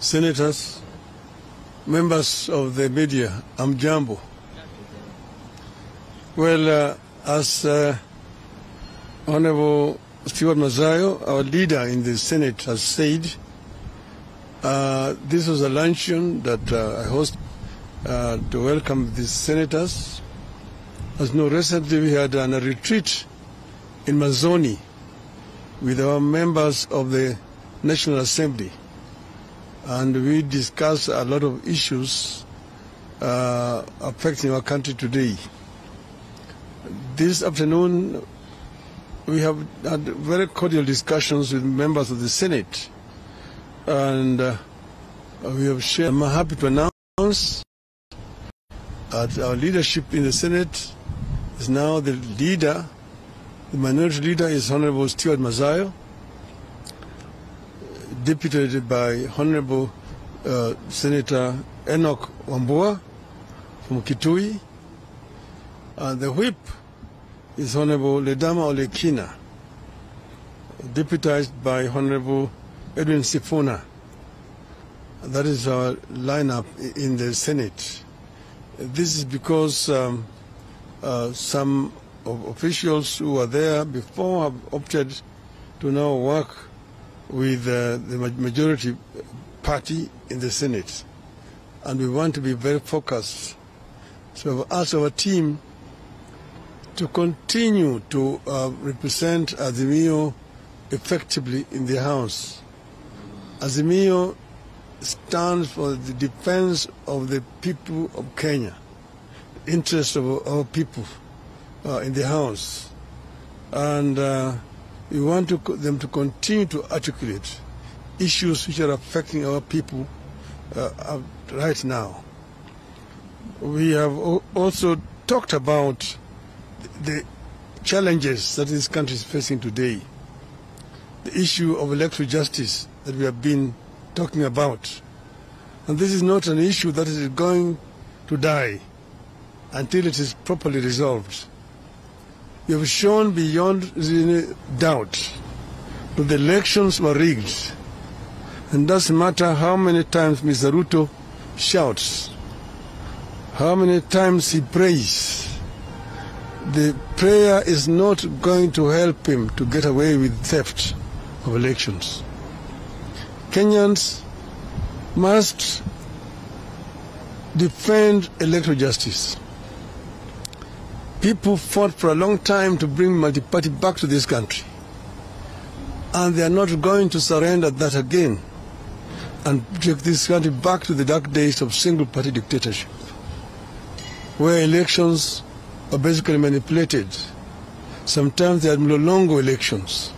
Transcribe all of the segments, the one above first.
senators, members of the media, I'm Jambo. Well, uh, as uh, Honorable Stewart Madzayo, our leader in the Senate, has said, uh, this was a luncheon that uh, I host uh, to welcome the senators. As no recently we had a retreat in Maanzoni with our members of the National Assembly, and we discuss a lot of issues uh, affecting our country today. This afternoon, we have had very cordial discussions with members of the Senate, and uh, we have shared. I'm happy to announce that our leadership in the Senate is now the leader. The minority leader is Honorable Stewart Madzayo, deputed by Honorable uh, Senator Enoch Wambua from Kitui, and the whip is Honorable Ledama Olekina, deputized by Honorable Edwin Sifuna. That is our lineup in the Senate. This is because um, uh, some of officials who were there before have opted to now work with uh, the majority party in the Senate. And we want to be very focused. So asked our team to continue to uh, represent Azimio effectively in the House. Azimio stands for the defense of the people of Kenya, the interest of our people uh, in the House. And uh, we want to, them to continue to articulate issues which are affecting our people uh, right now. We have also talked about the challenges that this country is facing today. The issue of electoral justice that we have been talking about. And this is not an issue that is going to die until it is properly resolved. You have shown beyond any doubt that the elections were rigged. And doesn't matter how many times Mr. Ruto shouts, how many times he prays, the prayer is not going to help him to get away with theft of elections. Kenyans must defend electoral justice. People fought for a long time to bring multi-party back to this country. And they are not going to surrender that again and take this country back to the dark days of single-party dictatorship, where elections are basically manipulated. Sometimes they are no longer elections.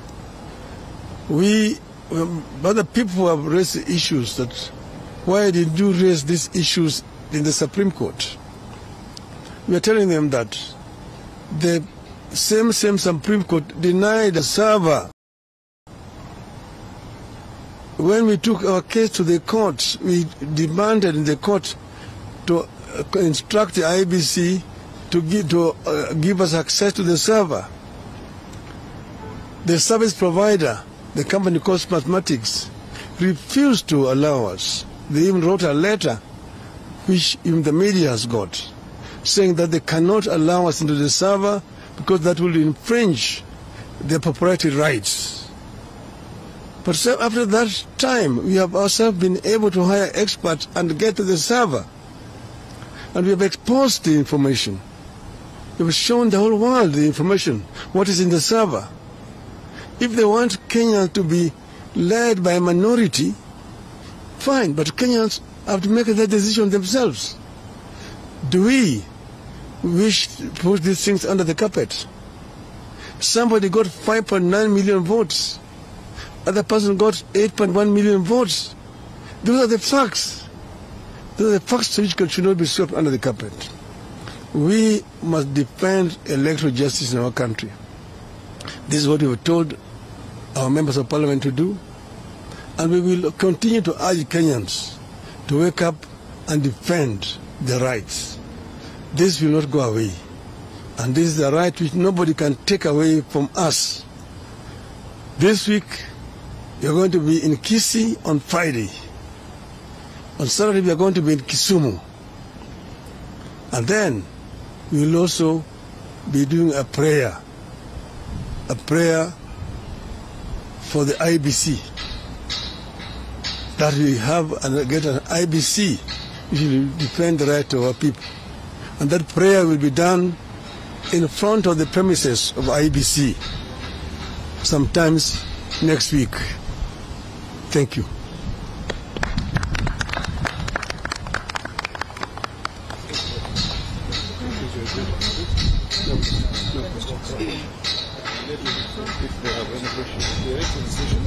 We, um, other people have raised issues that why did you raise these issues in the Supreme Court? We are telling them that the same same Supreme Court denied the server. When we took our case to the court, we demanded the court to instruct the IEBC to give, to, uh, give us access to the server. The service provider, the company called Smartmatic, refused to allow us. They even wrote a letter, which even the media has got, saying that they cannot allow us into the server because that will infringe their proprietary rights. But so after that time, we have ourselves been able to hire experts and get to the server. And we have exposed the information. We have shown the whole world the information, what is in the server. If they want Kenya to be led by a minority, fine, but Kenyans have to make that decision themselves. Do we to put these things under the carpet? Somebody got 5.9 million votes. Other person got 8.1 million votes. Those are the facts. Those are the facts which should not be swept under the carpet. We must defend electoral justice in our country. This is what we were told our members of parliament to do. And we will continue to urge Kenyans to wake up and defend their rights. This will not go away. And this is a right which nobody can take away from us. This week, you're going to be in Kisii on Friday. On Saturday, we are going to be in Kisumu. And then we will also be doing a prayer, a prayer for the IEBC. That we have and get an IEBC which will defend the right of our people. And that prayer will be done in front of the premises of IEBC sometimes next week. Thank you. If they have any questions, the decision.